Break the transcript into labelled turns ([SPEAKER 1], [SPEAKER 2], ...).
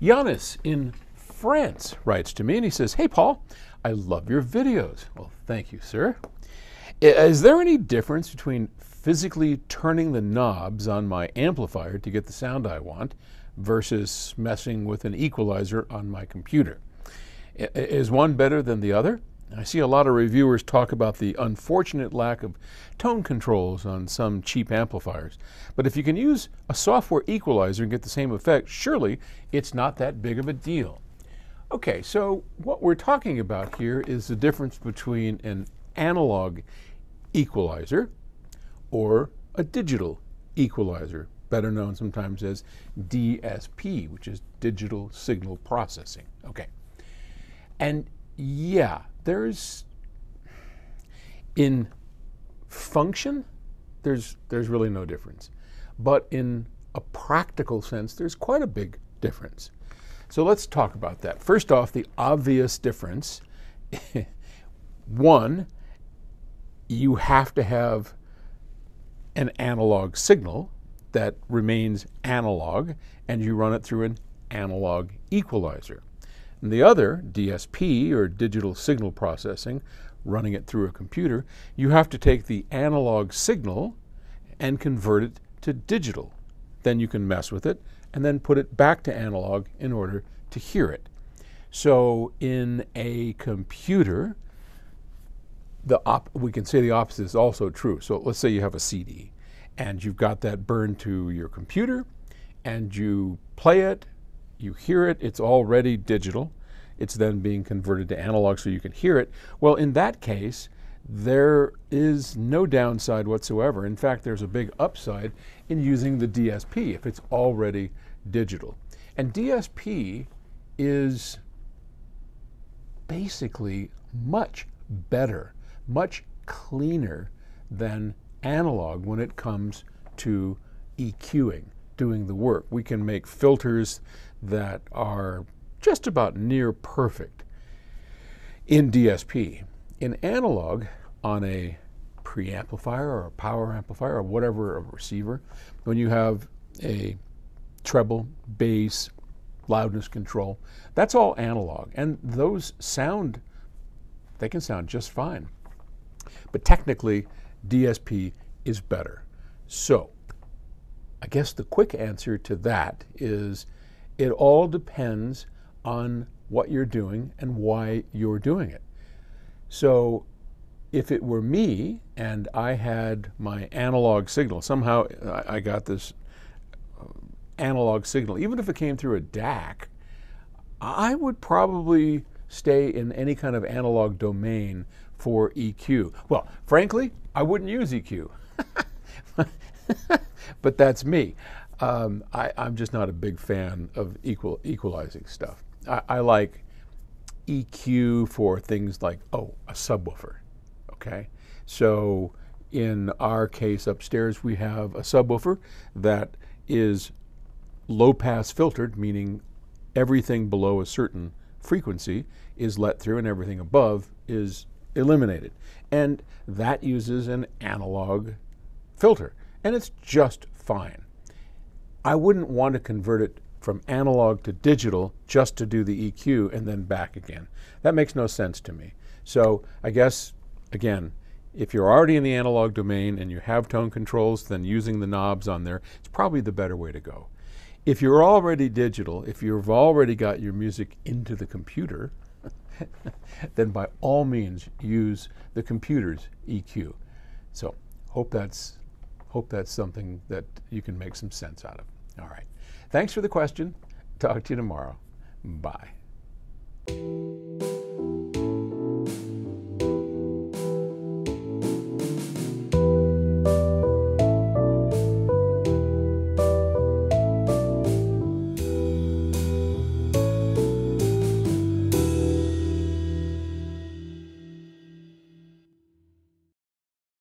[SPEAKER 1] Yanis in France writes to me and he says, Hey, Paul, I love your videos. Well, thank you, sir. Is there any difference between physically turning the knobs on my amplifier to get the sound I want versus messing with an equalizer on my computer? Is one better than the other? I see a lot of reviewers talk about the unfortunate lack of tone controls on some cheap amplifiers. But if you can use a software equalizer and get the same effect, surely it's not that big of a deal. Okay, so what we're talking about here is the difference between an analog equalizer or a digital equalizer, better known sometimes as DSP, which is digital signal processing. Okay. And yeah, there's in function, there's there's really no difference. But in a practical sense, there's quite a big difference. So let's talk about that. First off, the obvious difference. One, you have to have an analog signal that remains analog and you run it through an analog equalizer. And the other, DSP, or digital signal processing, running it through a computer, you have to take the analog signal and convert it to digital. Then you can mess with it and then put it back to analog in order to hear it. So in a computer, the op- we can say the opposite is also true. So let's say you have a CD and you've got that burned to your computer and you play it you hear it, it's already digital. It's then being converted to analog so you can hear it. Well, in that case, there is no downside whatsoever. In fact, there's a big upside in using the DSP if it's already digital. And DSP is basically much better, much cleaner than analog when it comes to EQing, doing the work. We can make filters that are just about near perfect in DSP. In analog, on a preamplifier or a power amplifier or whatever a receiver, when you have a treble, bass, loudness control, that's all analog. And those sound, they can sound just fine. But technically, DSP is better. So, I guess the quick answer to that is it all depends on what you're doing and why you're doing it. So if it were me and I had my analog signal, somehow I got this uh, analog signal, even if it came through a DAC, I would probably stay in any kind of analog domain for EQ. Well, frankly, I wouldn't use EQ. but that's me. Um, I, am just not a big fan of equal equalizing stuff. I, I, like EQ for things like oh a subwoofer, okay. So in our case upstairs we have a subwoofer that is low pass filtered, meaning everything below a certain frequency is let through and everything above is eliminated. And that uses an analog filter, and it's just fine. I wouldn't want to convert it from analog to digital just to do the EQ and then back again. That makes no sense to me. So I guess, again, if you're already in the analog domain and you have tone controls, then using the knobs on there is probably the better way to go. If you're already digital, if you've already got your music into the computer, then by all means use the computer's EQ. So hope that's hope that's something that you can make some sense out of. All right. Thanks for the question. Talk to you tomorrow. Bye.